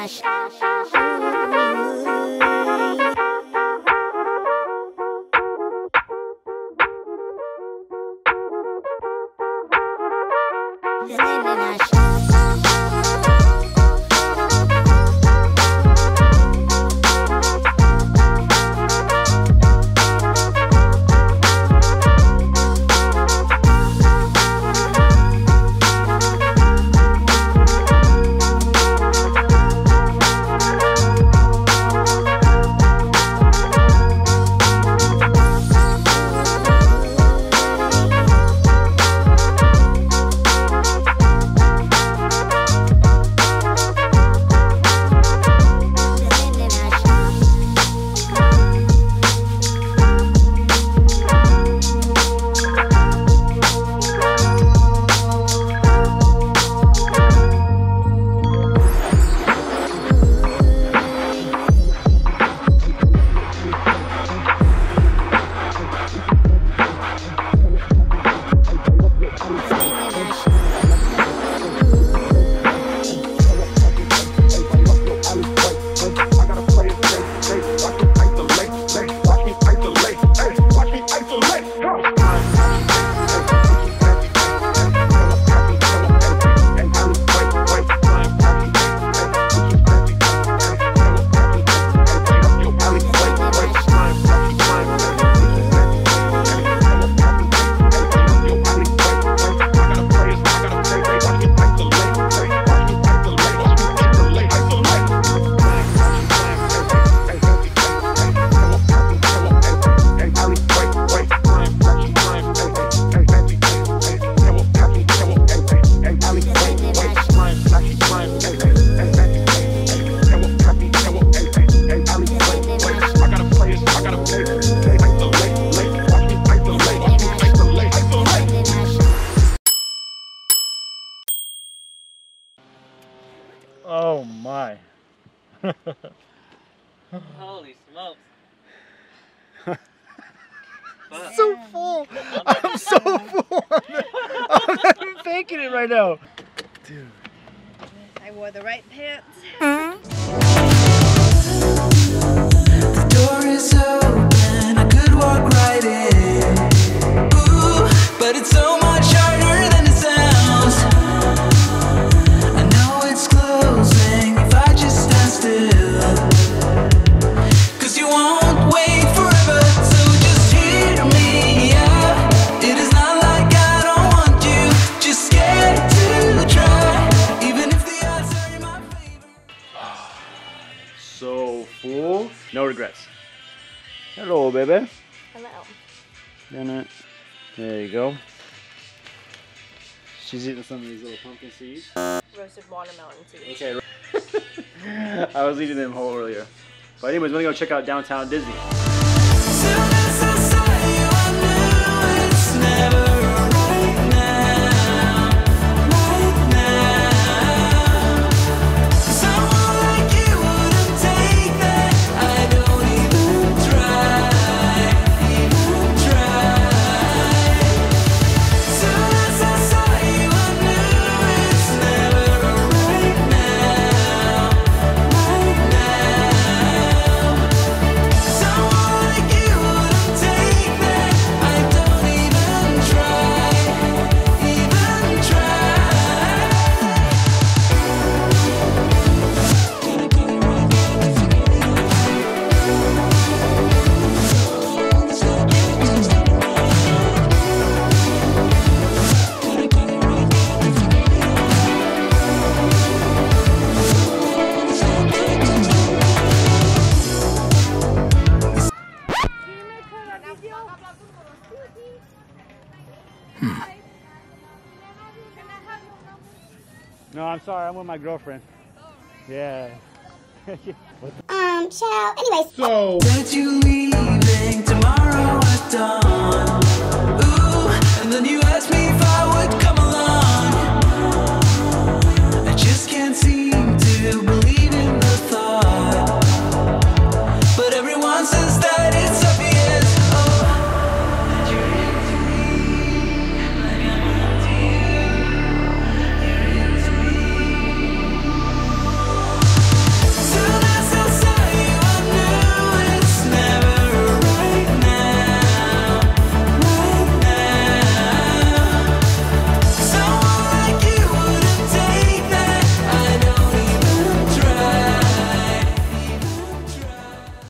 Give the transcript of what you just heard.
Oh Holy smokes. so full. I'm so full. I'm not even faking it right now. Dude. I wore the right pants. Hmm? The door is open, full. No regrets. Hello, baby. Hello. Dinner. There you go. She's eating some of these little pumpkin seeds. Roasted watermelon seeds. Okay. I was eating them whole earlier. But anyways, we're gonna go check out downtown Disney. No, I'm sorry. I'm with my girlfriend. Yeah. Um, child. Anyways. So. That you leaving tomorrow at dawn.